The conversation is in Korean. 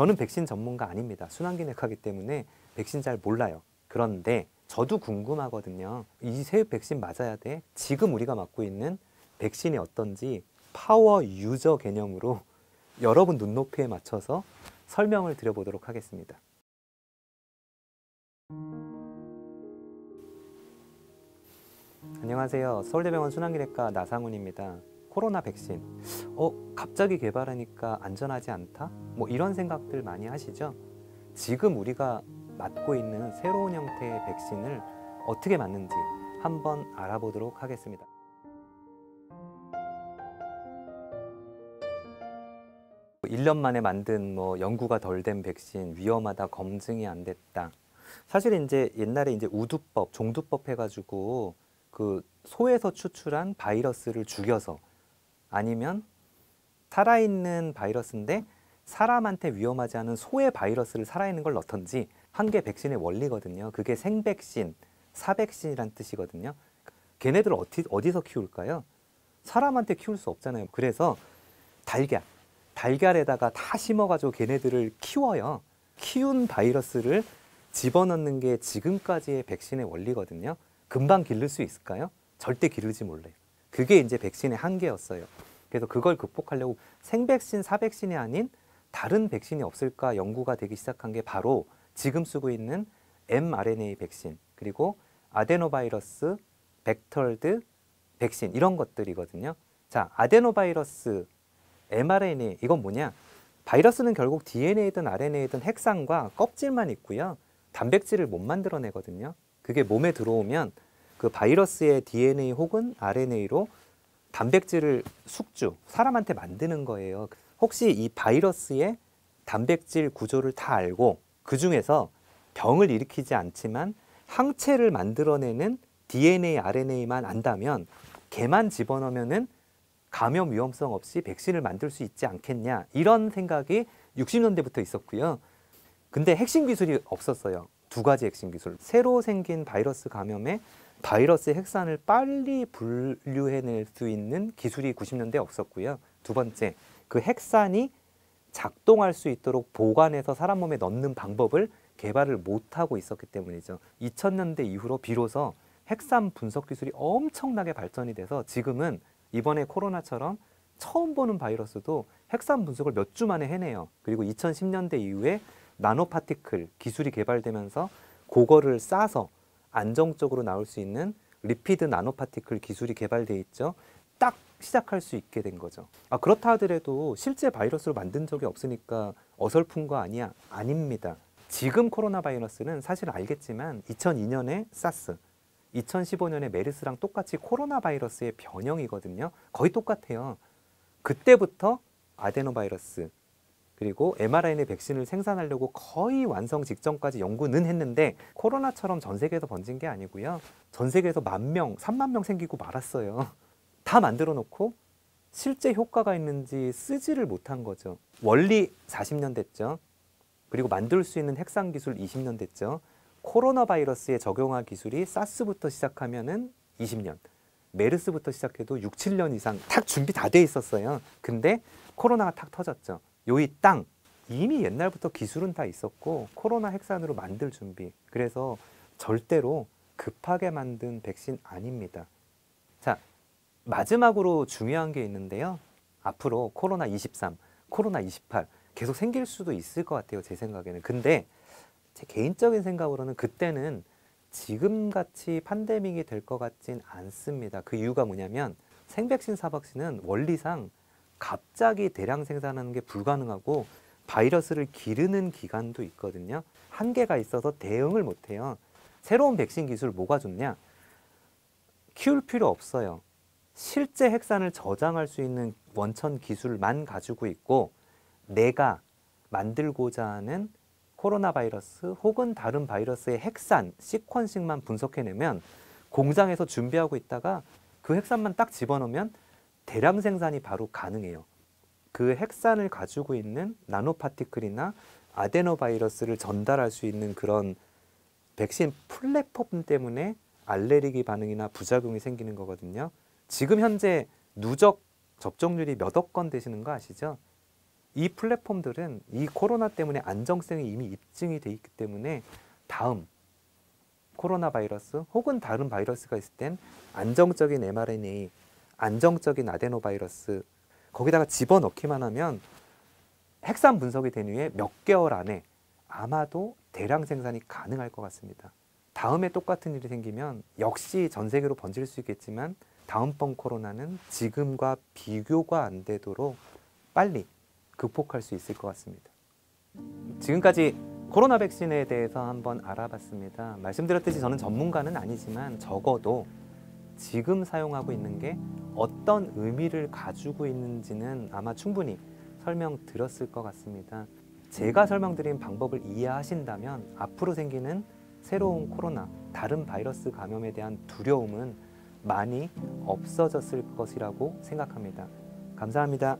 저는 백신 전문가 아닙니다. 순환기내과기 때문에 백신 잘 몰라요. 그런데 저도 궁금하거든요. 이 새 백신 맞아야 돼? 지금 우리가 맞고 있는 백신이 어떤지 파워 유저 개념으로 여러분 눈높이에 맞춰서 설명을 드려보도록 하겠습니다. 안녕하세요. 서울대병원 순환기내과 나상훈입니다. 코로나 백신. 어, 갑자기 개발하니까 안전하지 않다? 뭐 이런 생각들 많이 하시죠? 지금 우리가 맞고 있는 새로운 형태의 백신을 어떻게 맞는지 한번 알아보도록 하겠습니다. 일 년 만에 만든 뭐 연구가 덜 된 백신 위험하다 검증이 안 됐다. 사실 이제 옛날에 이제 우두법, 종두법 해가지고 그 소에서 추출한 바이러스를 죽여서 아니면 살아있는 바이러스인데 사람한테 위험하지 않은 소의 바이러스를 살아있는 걸 넣던지 한 개 백신의 원리거든요. 그게 생백신, 사백신이란 뜻이거든요. 걔네들 어디, 어디서 키울까요? 사람한테 키울 수 없잖아요. 그래서 달걀, 달걀에다가 다 심어가지고 걔네들을 키워요. 키운 바이러스를 집어넣는 게 지금까지의 백신의 원리거든요. 금방 기를 수 있을까요? 절대 기르지 몰라요. 그게 이제 백신의 한계였어요. 그래서 그걸 극복하려고 생백신, 사백신이 아닌 다른 백신이 없을까 연구가 되기 시작한 게 바로 지금 쓰고 있는 mRNA 백신 그리고 아데노바이러스, 벡터드 백신 이런 것들이거든요. 자, 아데노바이러스, mRNA 이건 뭐냐? 바이러스는 결국 DNA든 RNA든 핵상과 껍질만 있고요. 단백질을 못 만들어내거든요. 그게 몸에 들어오면 그 바이러스의 DNA 혹은 RNA로 단백질을 숙주, 사람한테 만드는 거예요. 혹시 이 바이러스의 단백질 구조를 다 알고 그 중에서 병을 일으키지 않지만 항체를 만들어내는 DNA, RNA만 안다면 개만 집어넣으면은 감염 위험성 없이 백신을 만들 수 있지 않겠냐 이런 생각이 60년대부터 있었고요. 근데 핵심 기술이 없었어요. 두 가지 핵심 기술. 새로 생긴 바이러스 감염에 바이러스 핵산을 빨리 분류해낼 수 있는 기술이 90년대 없었고요. 두 번째, 그 핵산이 작동할 수 있도록 보관해서 사람 몸에 넣는 방법을 개발을 못하고 있었기 때문이죠. 2000년대 이후로 비로소 핵산 분석 기술이 엄청나게 발전이 돼서 지금은 이번에 코로나처럼 처음 보는 바이러스도 핵산 분석을 몇 주 만에 해내요. 그리고 2010년대 이후에 나노파티클 기술이 개발되면서 그거를 싸서 안정적으로 나올 수 있는 리피드 나노파티클 기술이 개발돼 있죠. 딱 시작할 수 있게 된 거죠. 아, 그렇다 하더라도 실제 바이러스를 만든 적이 없으니까 어설픈 거 아니야? 아닙니다. 지금 코로나 바이러스는 사실 알겠지만 2002년에 사스, 2015년에 메르스랑 똑같이 코로나 바이러스의 변형이거든요. 거의 똑같아요. 그때부터 아데노바이러스 그리고 mRNA 백신을 생산하려고 거의 완성 직전까지 연구는 했는데 코로나처럼 전 세계에서 번진 게 아니고요. 전 세계에서 만 명, 3만 명 생기고 말았어요. 다 만들어 놓고 실제 효과가 있는지 쓰지를 못한 거죠. 원리 40년 됐죠. 그리고 만들 수 있는 핵상 기술 20년 됐죠. 코로나 바이러스에 적용할 기술이 사스부터 시작하면은 20년, 메르스부터 시작해도 6, 7년 이상 탁 준비 다 돼 있었어요. 근데 코로나가 탁 터졌죠. 요 이 땅 이미 옛날부터 기술은 다 있었고 코로나 핵산으로 만들 준비. 그래서 절대로 급하게 만든 백신 아닙니다. 자, 마지막으로 중요한 게 있는데요. 앞으로 코로나 23, 코로나 28 계속 생길 수도 있을 것 같아요. 제 생각에는. 근데 제 개인적인 생각으로는 그때는 지금같이 판데믹이 될 것 같진 않습니다. 그 이유가 뭐냐면 생백신 사박신은 원리상 갑자기 대량 생산하는 게 불가능하고 바이러스를 기르는 기간도 있거든요. 한계가 있어서 대응을 못해요. 새로운 백신 기술 뭐가 좋냐? 키울 필요 없어요. 실제 핵산을 저장할 수 있는 원천 기술만 가지고 있고 내가 만들고자 하는 코로나 바이러스 혹은 다른 바이러스의 핵산, 시퀀싱만 분석해내면 공장에서 준비하고 있다가 그 핵산만 딱 집어넣으면 대량 생산이 바로 가능해요. 그 핵산을 가지고 있는 나노파티클이나 아데노바이러스를 전달할 수 있는 그런 백신 플랫폼 때문에 알레르기 반응이나 부작용이 생기는 거거든요. 지금 현재 누적 접종률이 몇 억 건 되시는 거 아시죠? 이 플랫폼들은 이 코로나 때문에 안정성이 이미 입증이 돼 있기 때문에 다음 코로나 바이러스 혹은 다른 바이러스가 있을 땐 안정적인 mRNA, 안정적인 아데노 바이러스 거기다가 집어넣기만 하면 핵산 분석이 된 후에 몇 개월 안에 아마도 대량 생산이 가능할 것 같습니다. 다음에 똑같은 일이 생기면 역시 전 세계로 번질 수 있겠지만 다음번 코로나는 지금과 비교가 안 되도록 빨리 극복할 수 있을 것 같습니다. 지금까지 코로나 백신에 대해서 한번 알아봤습니다. 말씀드렸듯이 저는 전문가는 아니지만 적어도 지금 사용하고 있는 게 어떤 의미를 가지고 있는지는 아마 충분히 설명 드렸을 것 같습니다. 제가 설명드린 방법을 이해하신다면 앞으로 생기는 새로운 코로나, 다른 바이러스 감염에 대한 두려움은 많이 없어졌을 것이라고 생각합니다. 감사합니다.